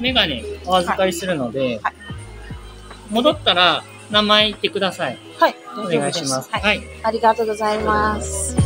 メガネお預かりするので、はい戻ったら名前言ってください。はい。お願いします。はい。はい。ありがとうございます。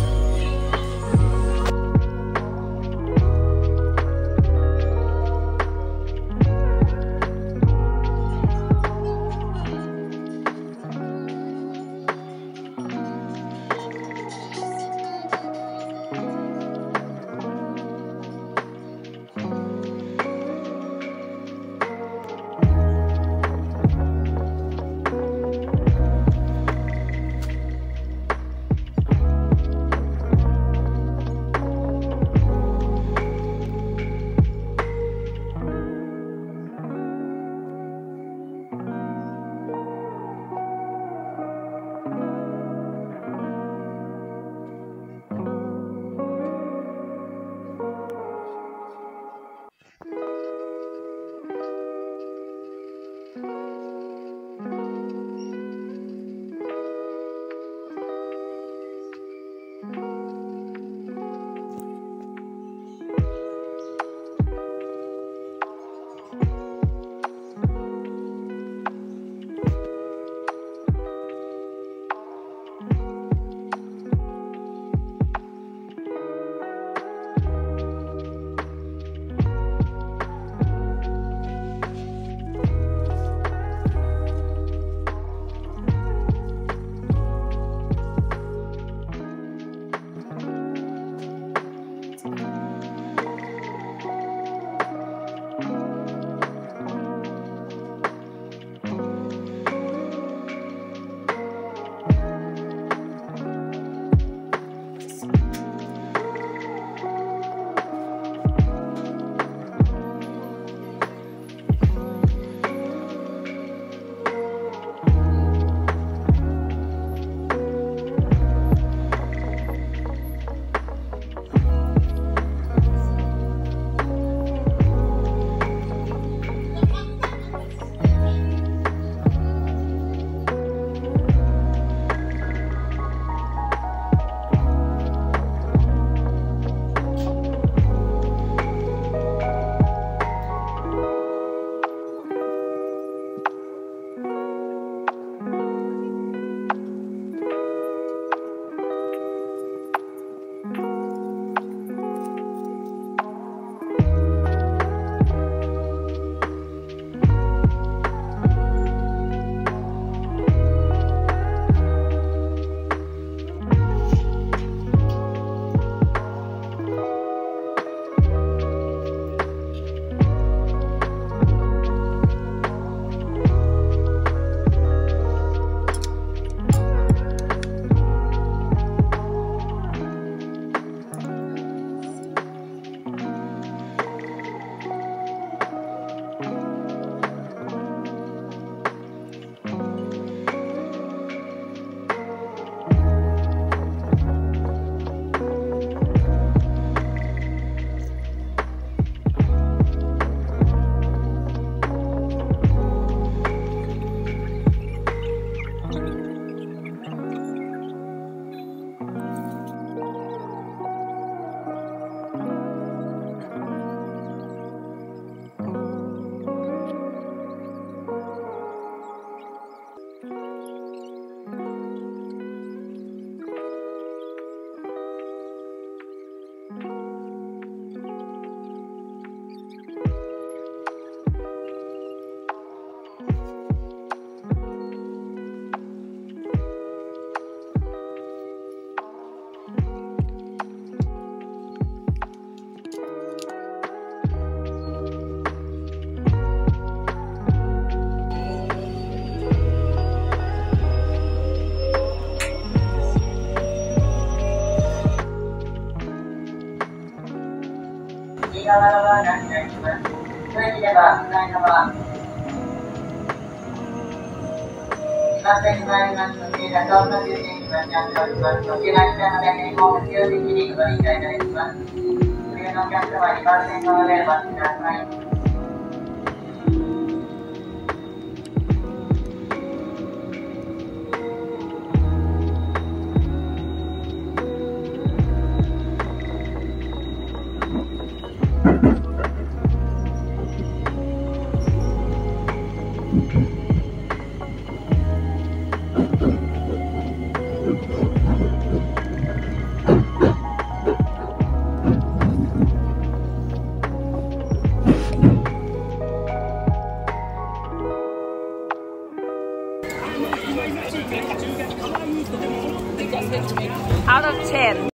側の側が開きます。それでは、前側。今手に参りますので、画像という点に待ち合わせおります。こちら下のだけにも必要的にご理解いただきます。上のお客様2番線側でお待ちください。